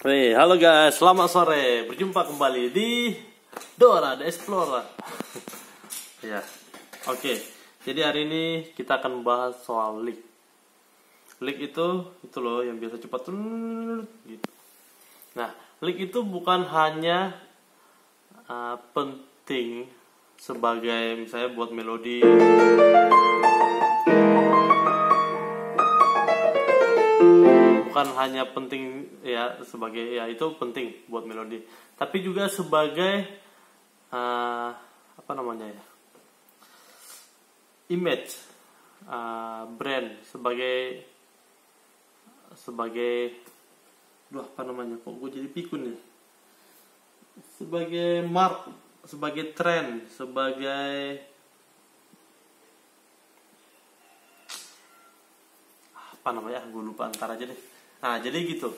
Hey, halo guys, selamat sore. Berjumpa kembali di Dora the Explorer. ya, oke. Jadi hari ini kita akan bahas soal leak. Leak itu itu loh yang biasa cepat gitu. Nah, leak itu bukan hanya uh, penting sebagai misalnya buat melodi bukan hanya penting ya sebagai ya itu penting buat melodi. Tapi juga sebagai uh, apa namanya ya image uh, brand sebagai sebagai duh apa namanya kok gue jadi pikun ya? Sebagai mark sebagai tren sebagai apa namanya gue lupa antara aja deh Nah, jadi gitu.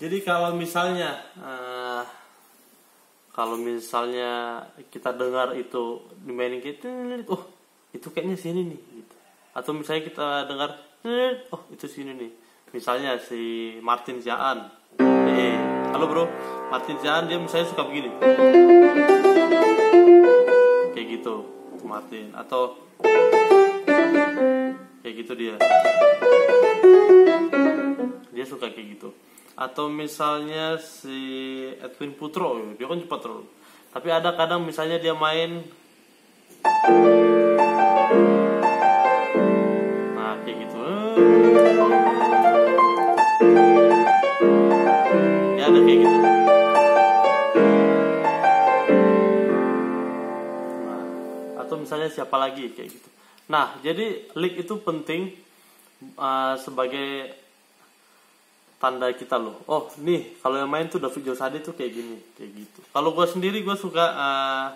Jadi kalau misalnya uh, kalau misalnya kita dengar itu dimainin gitu, oh itu kayaknya sini nih gitu. Atau misalnya kita dengar oh itu sini nih. Misalnya si Martin Jaan. Eh, halo bro, Martin Jaan dia misalnya suka begini. Kayak gitu, Martin atau kayak gitu dia dia suka kayak gitu. Atau misalnya si Edwin Putro dia kan cepat terus. Tapi ada kadang misalnya dia main nah kayak gitu. Dia ada kayak gitu. Nah, atau misalnya siapa lagi kayak gitu. Nah jadi leak itu penting uh, sebagai tanda kita loh. Oh nih kalau yang main tuh David Josade tuh kayak gini kayak gitu. Kalau gue sendiri gue suka uh,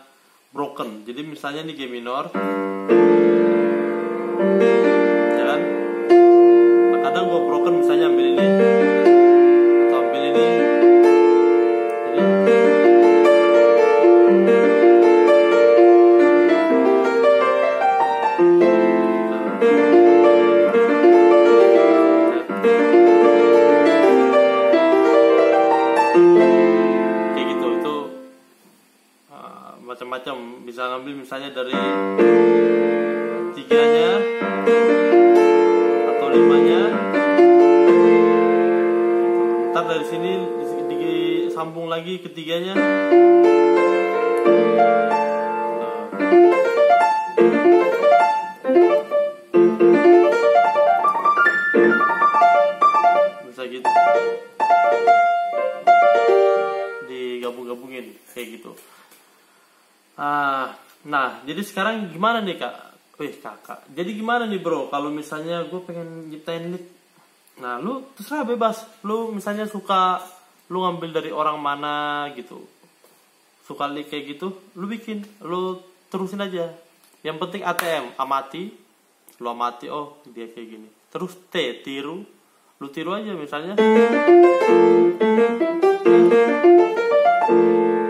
broken. Jadi misalnya nih G minor disambung lagi ketiganya bisa gitu digabung-gabungin kayak gitu. Ah, nah jadi sekarang gimana nih kak? Wih kakak, jadi gimana nih bro? Kalau misalnya gue pengen nyiptain lead, nah lu terserah bebas. Lu misalnya suka, lu ngambil dari orang mana gitu, suka lead kayak gitu, lu bikin, lu terusin aja. Yang penting ATM, amati, lu amati, oh dia kayak gini. Terus T, tiru, lu tiru aja misalnya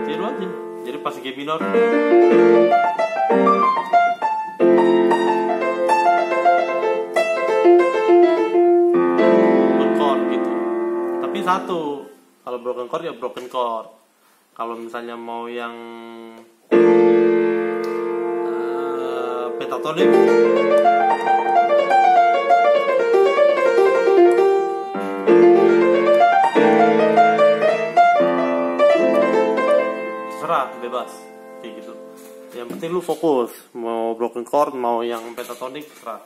tiru aja jadi pas G minor broken chord ya broken chord kalau misalnya mau yang uh, pentatonik terserah bebas. Kayak gitu. Yang penting lu fokus. Mau broken chord mau yang pentatonik terserah.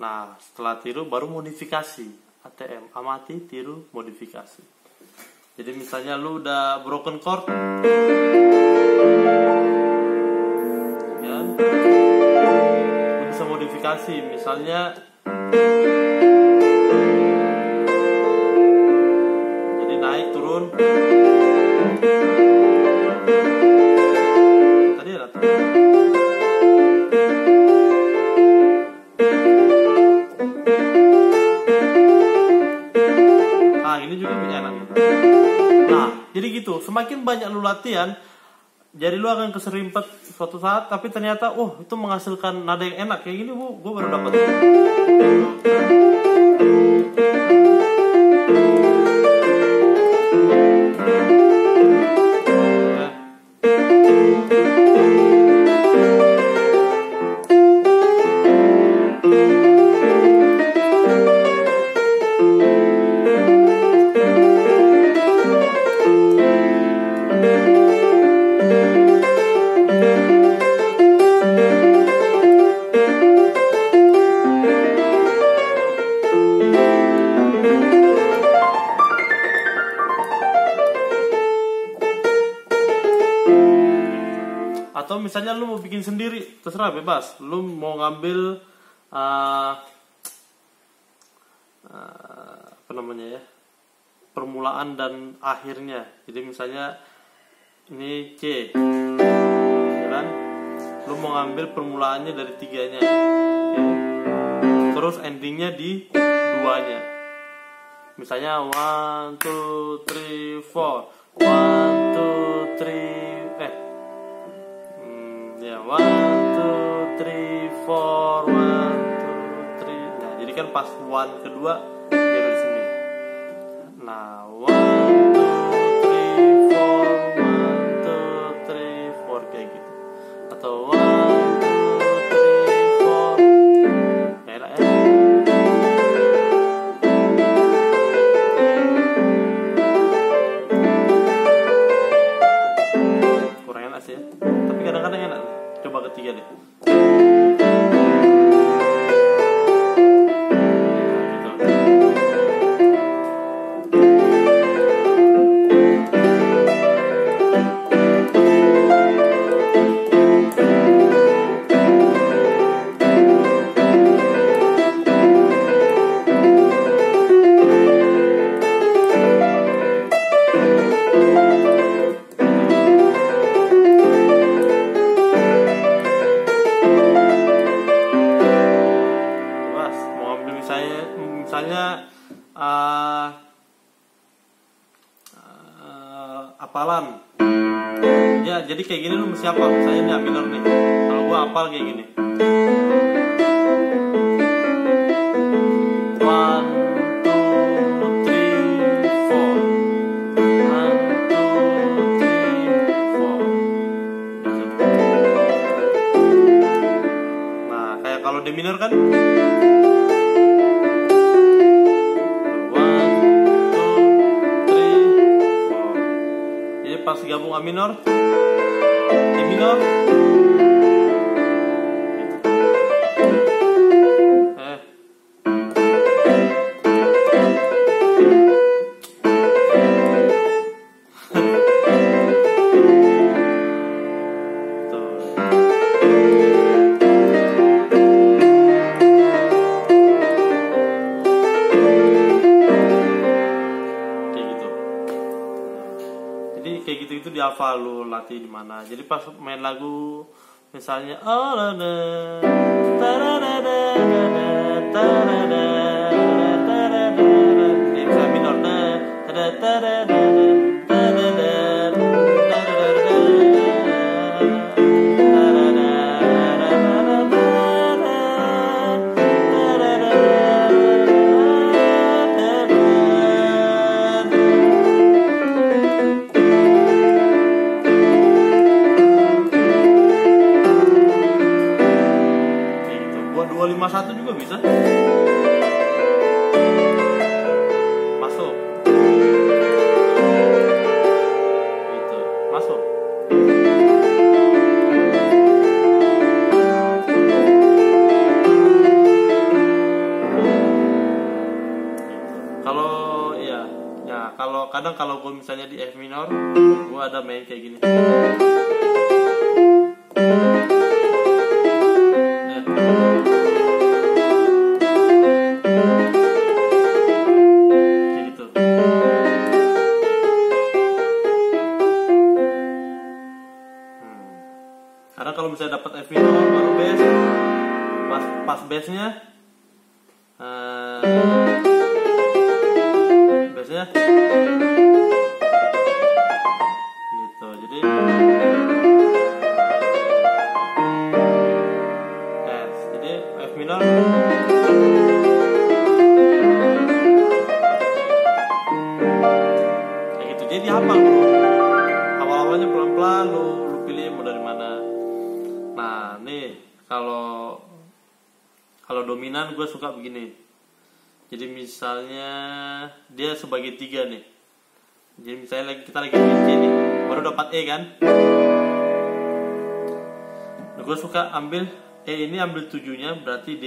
Nah setelah tiru baru modifikasi ATM amati tiru modifikasi jadi misalnya lu udah broken chord. Ya. Lu bisa modifikasi misalnya nah ini juga enak nah jadi gitu. Semakin banyak lu latihan jadi lu akan keserimpet suatu saat tapi ternyata oh itu menghasilkan nada yang enak. Kayak gini bu gue baru dapat atau misalnya lu mau bikin sendiri terserah bebas. Lu mau ngambil uh, uh, apa namanya ya permulaan dan akhirnya. Jadi misalnya ini C. Ya kan? Lu mau ngambil permulaannya dari tiganya. Ya. terus endingnya di duanya. Misalnya one two three four. One two three eh ya one two three four one two three nah jadi kan pas one kedua dia dari sini nah one two three four one two three four kayak gitu. Atau one kayak gini lu mesti apa? Misalnya ini minor nih. Kalau gua apal kayak gini. One two three four. One two three four. Nah kayak kalau minor kan? Pas gabung A minor, gitu itu dihafal lu latih di mana. Jadi pas main lagu misalnya oh la la tararara, tararara, tararara, kadang kalau gue misalnya di F minor, gue ada main kayak gini. Eh. Kayak Minor kayak gitu. Jadi hafal bro awal awalnya pelan pelan lu lu pilih mau dari mana? Nah nih kalau kalau dominan gue suka begini. Jadi misalnya dia sebagai tiga nih. Jadi misalnya lagi kita lagi main C nih. Baru dapat E kan? Nah, gue suka ambil E ini ambil tujuhnya berarti D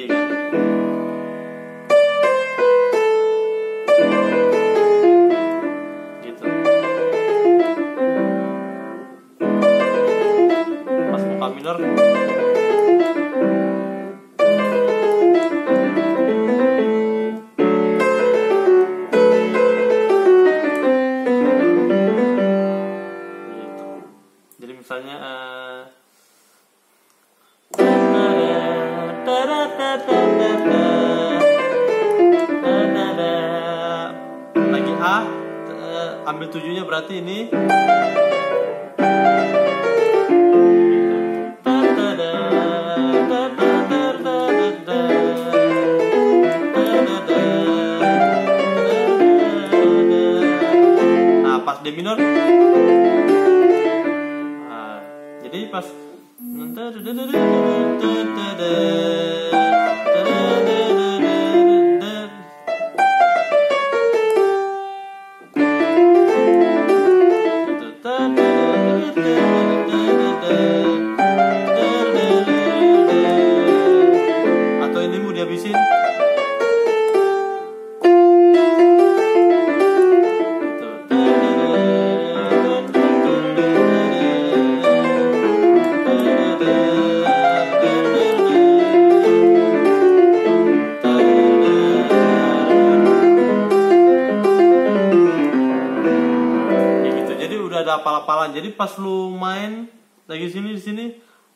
apal-apalan jadi pas lu main lagi sini di sini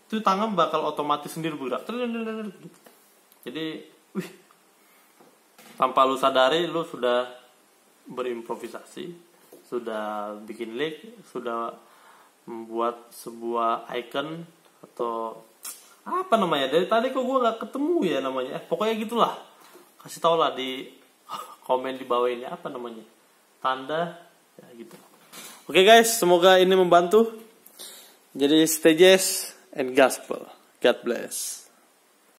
tuh tangan bakal otomatis sendiri bergerak gitu. jadi wih. Tanpa lu sadari lu sudah berimprovisasi sudah bikin lick sudah membuat sebuah icon atau apa namanya. Dari tadi kok gue nggak ketemu ya namanya. Eh pokoknya gitulah. Kasih tau lah di komen di bawah ini apa namanya. Tanda ya gitu oke guys semoga ini membantu. Jadi stages and gospel. God bless